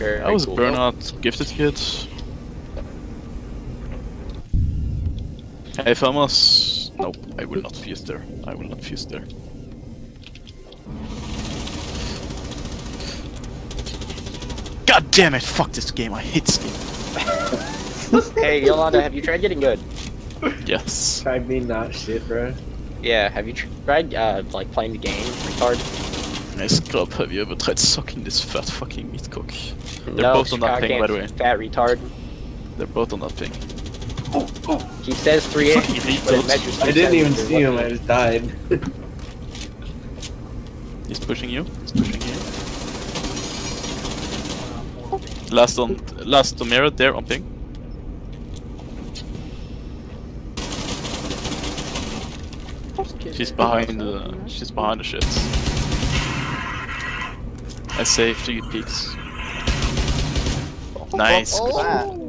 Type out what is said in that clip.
Very I was cool. burnout gifted kid. Hey Thomas. Nope, I will not fuse there. I will not fuse there. God damn it! Fuck this game. I hate this game. Hey Yolanda, have you tried getting good? Yes. Tried me not shit, bro. Yeah, have you tr- tried uh like playing the game, retard? Hey club. have you ever tried sucking this fat fucking meat cock? They're no, both on that Chicago ping, by the way. Fat retard. They're both on that ping. He says 3 Fucking but it measures I didn't even see him, I just died. He's pushing you. He's pushing you. Last on, last on mirror there on ping. She's behind the, she's behind the shits. I saved three peaks. Nice. Wow.